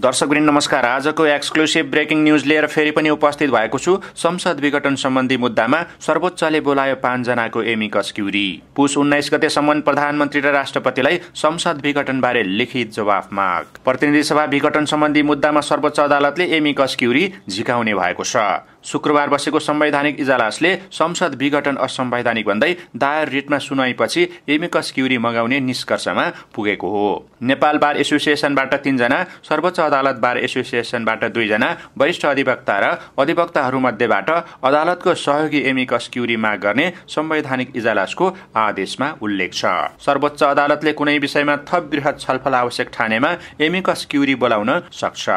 दर्शकवृन्द नमस्कार। आजको exclusive breaking news लिएर फेरि पनि उपस्थित भएको छु। संसद विघटन सम्बन्धी मुद्दामा सर्वोच्चले बोलायो पाँचजनाको एमिकस क्युरी पुस उन्नाइस गतेसम्म प्रधानमन्त्री र राष्ट्रपतिलाई संसद विघटनबारे लिखित जवाफ माग। प्रतिनिधि सभा विघटन सम्बन्धी मुद्दामा सर्वोच्च अदालतले एमिकस क्युरी झिकाउने भएको छ। शुक्रबार बसेको संवैधानिक इजलासले संसद विघटन असंवैधानिक भन्दै दायर रिटमा सुनाइपछि एमिकस क्युरी मगाउने निष्कर्षमा पुगेको हो। नेपाल बार एसोसिएसनबाट तीनजना सर्वोच्च अदालत बार एसोसिएसनबाट दुईजना वरिष्ठ अधिवक्ता र अधिवक्ताहरूमध्येबाट अदालतको सहयोगी एमिकस क्युरी माग गर्ने संवैधानिक इजलासको आदेशमा उल्लेख छ। सर्वोच्च अदालतले कुनै विषयमा थप वृहत छलफल आवश्यक ठानेमा एमिकस क्युरी बोलाउन सक्छ।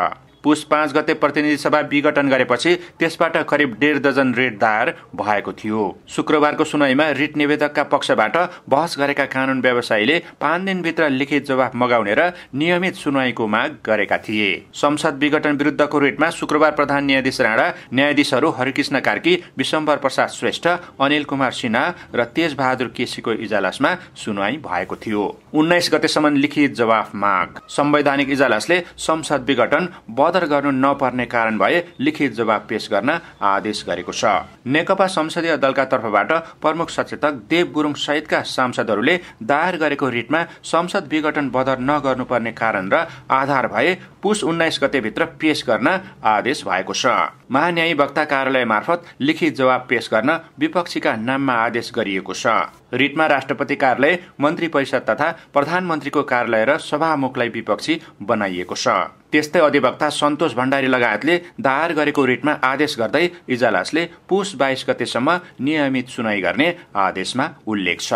पुस पाँच गते प्रतिनिधि सभा विघटन गरेपछि त्यसबाट करिब डेढ दर्जन रिट दायर भएको थियो। शुक्रबारको सुनाईमा रिट निवेदकका पक्षबाट बहस गरेका कानून व्यवसायीले पाँच दिनभित्र लिखित जवाफ मगाउने र नियमित सुनवाईको माग गरेका थिए। संसद विघटन विरुद्धको रिटमा शुक्रबार प्रधान न्यायाधीश राणा न्यायाधीशहरू हरिकृष्ण कार्की विशम्बर प्रसाद श्रेष्ठ अनिल कुमार सिन्हा र तेज बहादुर केसीको इजलासमा सुनवाई भएको थियो। उन्नाइस गतेसम्म लिखित जवाफ माग। संवैधानिक इजलासले संसद विघटन बदर गर्नु नपर्ने कारण भए लिखित जवाब पेश गर्न आदेश गरेको छ। नेकपा संसदीय दलका तर्फबाट प्रमुख सचेतक देव गुरुङ सहितका सांसदहरूले दायर गरेको रिटमा संसद विघटन बदर नगर्नुपर्ने कारण र आधार भए पुस उन्नाइस गतेभित्र पेश गर्न आदेश भएको छ। महान्यायी वक्ता कार्यालय मार्फत लिखित जवाब पेश गर्न विपक्षीका नाममा आदेश गरिएको छ। रिटमा राष्ट्रपति कार्यालय मन्त्री परिषद तथा प्रधानमन्त्रीको कार्यालय र सभामुखलाई विपक्षी बनाइएको छ। त्यस्तै अधिवक्ता सन्तोष भण्डारी लगायतले दायर गरेको रिटमा आदेश गर्दै इजलासले पुस बाइस गतेसम्म नियमित सुनाई गर्ने आदेशमा उल्लेख छ।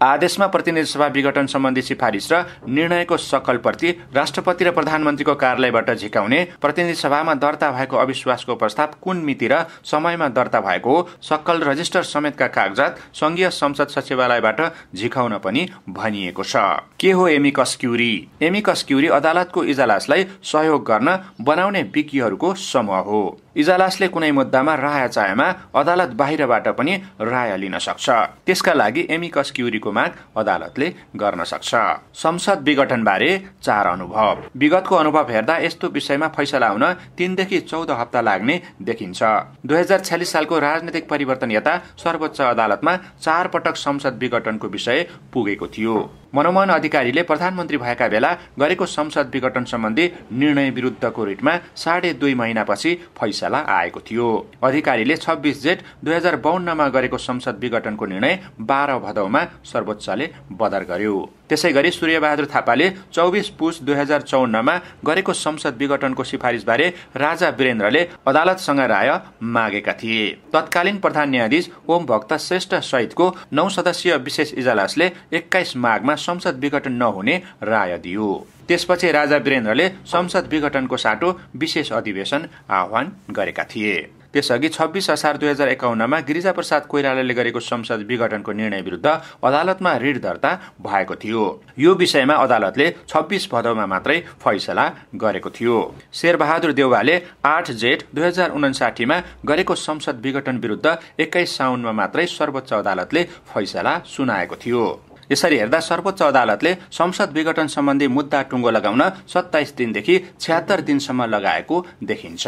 आदेशमा प्रतिनिधि सभा विघटन सम्बन्धी सिफारिस र निर्णयको सकल प्रति राष्ट्रपति र प्रधानमन्त्रीको कार्यालयबाट झिकाउने प्रतिनिधि सभामा दर्ता भएको अविश्वासको प्रस्ताव कुन मिति र समयमा दर्ता भएको सकल रजिस्टर समेतका कागजात संघीय संसद सचिवालयबाट झिकाउन पनि भनिएको छ। के हो एमिकस क्युरी एमिकस क्युरी अदालतको इजलासलाई सहयोग गर्न बनाउने विज्ञहरूको समूह हो। इजलासले कुनै मुद्दामा राय चाहेमा अदालत बाहिरबाट पनि राय लिन सक्छ। त्यसका लागि एमिकस क्युरीको माग अदालतले गर्न सक्छ। संसद विघटन बारे चार अनुभव। विगतको अनुभव हेर्दा यस्तो विषयमा फैसला हुन तीनदेखि चौध हप्ता लाग्ने देखिन्छ। दुई हजार छ्यालिस सालको राजनैतिक परिवर्तन यता सर्वोच्च अदालतमा चार पटक संसद विघटनको विषय पुगेको थियो। मनमोहन अधिकारीले प्रधानमन्त्री भएका बेला गरेको संसद विघटन सम्बन्धी निर्णय विरुद्धको रिटमा साढे दुई महिनापछि फैसला आएको थियो। अधिकारीले छब्बिस जेठ दुई हजार बाहन्नमा गरेको संसद विघटनको निर्णय बाह्र भदौमा सर्वोच्चले बदर गर्यो। त्यसै गरी सूर्यबहादुर थापाले चौबिस पुस दुई हजार चौन्नमा गरेको संसद विघटनको सिफारिसबारे राजा वीरेन्द्रले अदालतसँग राय मागेका थिए। तत्कालीन प्रधान न्यायाधीश ओम भक्त श्रेष्ठ सहितको नौ सदस्यीय विशेष इजलासले एक्काइस माघमा संसद विघटन नहुने राय दियो। त्यसपछि राजा वीरेन्द्रले संसद विघटनको साटो विशेष अधिवेशन आह्वान गरेका थिए। त्यसअघि छब्बिस असार दुई हजार एकाउन्नमा गिरिजाप्रसाद कोइरालाले गरेको संसद विघटनको निर्णय विरुद्ध अदालतमा ऋण दर्ता भएको थियो। यो विषयमा अदालतले छब्बिस भदौमा मात्रै फैसला गरेको थियो। शेरबहादुर देउवाले आठ जेठ दुई हजार उनासाठीमा गरेको संसद विघटन विरुद्ध एक्काइस साउनमा मात्रै सर्वोच्च अदालतले फैसला सुनाएको थियो। यसरी हेर्दा सर्वोच्च अदालतले संसद विघटन सम्बन्धी मुद्दा टुङ्गो लगाउन सत्ताइस दिनदेखि छ्यात्तर दिनसम्म लगाएको देखिन्छ।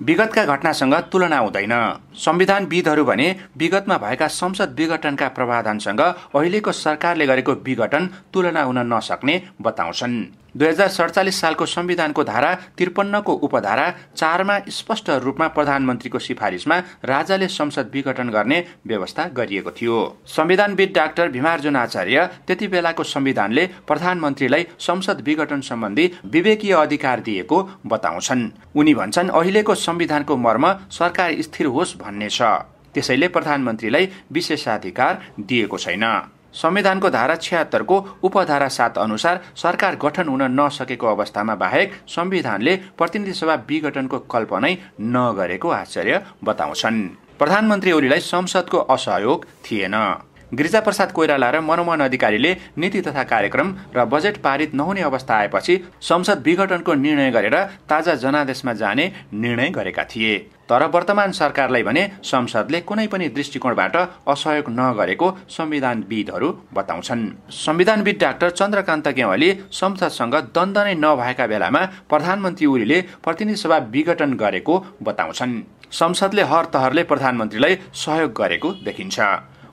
विगतका घटनासँग तुलना हुँदैन। संविधानविदहरू भने विगतमा भएका संसद विघटनका प्रावधानसँग अहिलेको सरकारले गरेको विघटन तुलना हुन नसक्ने बताउँछन्। दुई हजार सडचालिस सालको संविधानको धारा त्रिपन्नको उपधारा चारमा स्पष्ट रूपमा प्रधानमन्त्रीको सिफारिसमा राजाले संसद विघटन गर्ने व्यवस्था गरिएको थियो। संविधानविद डाक्टर भीमार्जुन आचार्य त्यति बेलाको संविधानले प्रधानमन्त्रीलाई संसद विघटन सम्बन्धी विवेकीय अधिकार दिएको बताउँछन्। उनी भन्छन् अहिलेको संविधानको मर्म सरकार स्थिर होस् भन्ने छ। त्यसैले प्रधानमन्त्रीलाई विशेषाधिकार दिएको छैन। संविधानको धारा छिहत्तरको उपधारा सात अनुसार सरकार गठन हुन नसकेको अवस्थामा बाहेक संविधानले प्रतिनिधि सभा विघटनको कल्पनै नगरेको आश्चर्य बताउँछन्। प्रधानमन्त्री ओलीलाई संसदको असहयोग थिएन। गिरिजाप्रसाद कोइराला र मनमोहन अधिकारीले नीति तथा कार्यक्रम र बजेट पारित नहुने अवस्था आएपछि संसद विघटनको निर्णय गरेर ताजा जनादेशमा जाने निर्णय गरेका थिए। तर वर्तमान सरकारलाई भने संसदले कुनै पनि दृष्टिकोणबाट असहयोग नगरेको संविधानविदहरू बताउँछन्। संविधानविद डाक्टर चन्द्रकान्त गेवाली संसदसँग द्वन्द नै नभएका बेलामा प्रधानमन्त्री ओलीले प्रतिनिधि सभा विघटन गरेको बताउँछन्। संसदले हर तहरले प्रधानमन्त्रीलाई सहयोग गरेको देखिन्छ।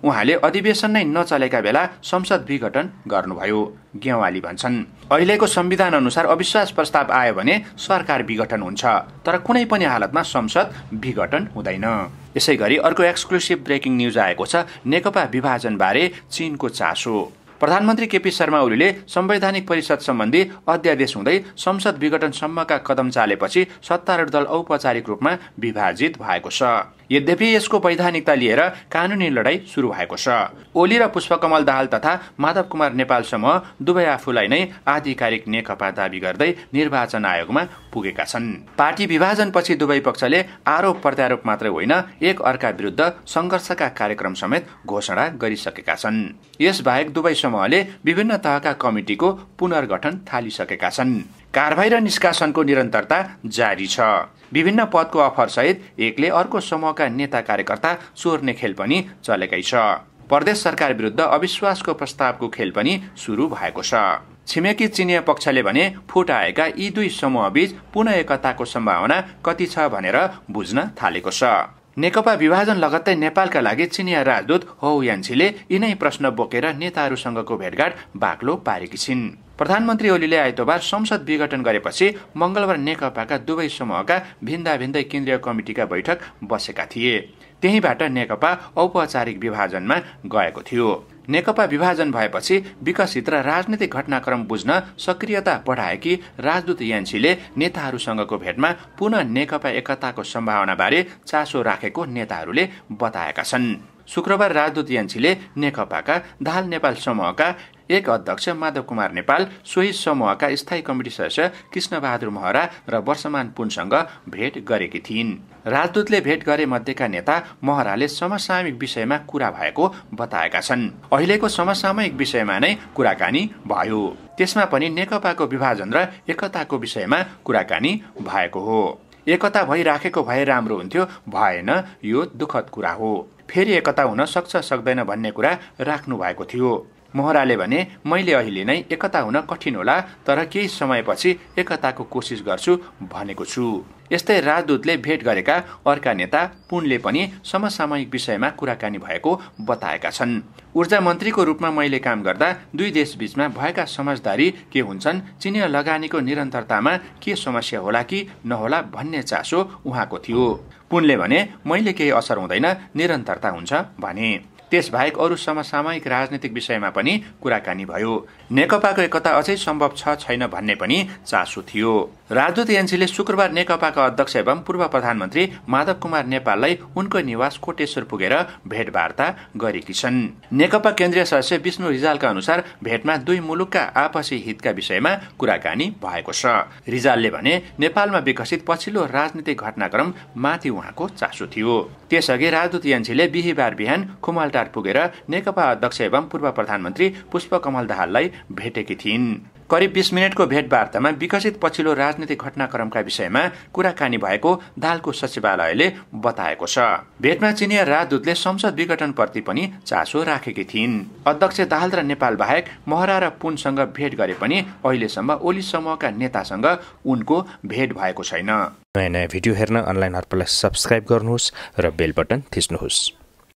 उहाँले अधिवेशन नै नचलेका बेला संसद विघटन गर्नुभयो। गेवाली भन्छन् अहिलेको संविधान अनुसार अविश्वास प्रस्ताव आयो भने सरकार विघटन हुन्छ तर कुनै पनि हालतमा संसद विघटन हुँदैन। यसै गरी अर्को एक्सक्लुसिभ ब्रेकिङ न्युज आएको छ नेकपा विभाजन बारे चीनको चासो। प्रधानमन्त्री केपी शर्मा ओलीले संवैधानिक परिषद सम्बन्धी अध्यादेश हुँदै संसद विघटनसम्मका कदम चालेपछि सत्तारूढ दल औपचारिक रूपमा विभाजित भएको छ। यद्यपि यसको वैधानिकता लिएर कानूनी लडाई शुरू भएको छ। ओली र पुष्पकमल दाहाल तथा माधव कुमार नेपाल समूह दुवै आफूलाई नै आधिकारिक नेकपा दावी गर्दै निर्वाचन आयोगमा पुगेका छन्। पार्टी विभाजनपछि दुवै पक्षले आरोप प्रत्यारोप मात्रै होइन एक अर्का विरुद्ध संघर्षका कार्यक्रम समेत घोषणा गरिसकेका छन्। यसबाहेक दुवै समूहले विभिन्न तहका कमिटिको पुनर्गठन थालिसकेका छन्। कारवाही र निष्कासनको निरन्तरता जारी छ। विभिन्न पदको अफर सहित एकले अर्को समूहका नेता कार्यकर्ता चोर्ने खेल पनि चलेकै छ। प्रदेश सरकार विरुद्ध अविश्वासको प्रस्तावको खेल पनि सुरु भएको छ। छिमेकी चिनिया पक्षले भने फुट आएका यी दुई समूहबीच पुनः एकताको सम्भावना कति छ भनेर बुझ्न थालेको छ। नेकपा विभाजन लगत्तै नेपालका लागि चिनिया राजदूत हो यान्छीले यिनै प्रश्न बोकेर नेताहरूसँगको भेटघाट बाक्लो पारेकी छिन्। प्रधानमन्त्री ओलीले आइतबार संसद विघटन गरेपछि मंगलबार नेकपाका दुवै समूहका भिन्दा भिन्दै केन्द्रीय कमिटिका बैठक बसेका थिए। त्यहीबाट नेकपा औपचारिक विभाजनमा गएको थियो। नेकपा विभाजन भएपछि विकसित र राजनीतिक घटनाक्रम बुझ्न सक्रियता बढाएकी राजदूत यान्सीले नेताहरूसँगको भेटमा पुनः नेकपा एकताको सम्भावनाबारे चासो राखेको नेताहरूले बताएका छन्। शुक्रबार राजदूत यान्सीले नेकपाका दाहाल नेपाल समूहका एक अध्यक्ष माधव कुमार नेपाल सोही समूहका स्थायी कमिटी सदस्य कृष्णबहादुर महरा र वर्षमान पुनसँग भेट गरेकी थिइन्। राजदूतले भेट गरे मध्येका नेता महराले समसामयिक विषयमा कुरा भएको बताएका छन्। अहिलेको समसामयिक विषयमा नै कुराकानी भयो। त्यसमा पनि नेकपाको विभाजन र एकताको विषयमा कुराकानी भएको हो। एकता भइराखेको भए राम्रो हुन्थ्यो भएन यो दुखद कुरा हो। फेरि एकता हुन सक्छ सक्दैन भन्ने कुरा राख्नु भएको थियो। मोहराले भने मैले अहिले नै एकता हुन कठिन होला तर केही समयपछि एकताको कोसिस गर्छु भनेको छु। यस्तै राजदूतले भेट गरेका अर्का नेता पुनले पनि समसामयिक विषयमा कुराकानी भएको बताएका छन्। ऊर्जा मन्त्रीको रूपमा मैले काम गर्दा दुई देश बीचमा भएका समझदारी के हुन्छन् चिनिया लगानीको निरन्तरतामा के समस्या होला कि नहोला भन्ने चासो उहाँको थियो। पुनले भने मैले केही असर हुँदैन निरन्तरता हुन्छ भने। त्यसबाहेक अरू समसामयिक राजनीतिक विषयमा पनि कुराकानी भयो। नेकपाको एकता अझै सम्भव छ छैन भन्ने पनि चासो थियो। राजदूत एनसीले शुक्रबार नेकपाका अध्यक्ष एवं पूर्व प्रधानमन्त्री माधव कुमार नेपाललाई उनको निवास कोटेश्वर पुगेर भेटवार्ता गरेकी छन्। नेकपा केन्द्रीय सदस्य विष्णु रिजालका अनुसार भेटमा दुई मुलुकका आपसी हितका विषयमा कुराकानी भएको छ। रिजालले भने नेपालमा विकसित पछिल्लो राजनीतिक घटनाक्रम माथि उहाँको चासो थियो। त्यसअघि राजदूत एनसीले बिहिबार बिहान पुगेर नेकपा अध्यक्ष एवं पूर्व प्रधानमन्त्री पुष्पकमल दाहाललाई भेटेकी थिइन्। करिब बिस मिनटको भेटवार्तामा विकसित पछिल्लो राजनीतिक घटनाक्रमका विषयमा कुराकानी भएको दालको सचिवालयले बताएको छ। भेटमा चिनिया राजदूतले संसद विघटनप्रति पनि चासो राखेकी थिइन्। अध्यक्ष दाहाल र नेपाल बाहेक महरा र पुनसँग भेट गरे पनि अहिलेसम्म ओली समूहका नेतासँग उनको भेट भएको छैन। नयाँ नयाँ भिडियो हेर्न अनलाइन सब्सक्राइब गर्नुहोस् र बेल बटन थिच्नुहोस्।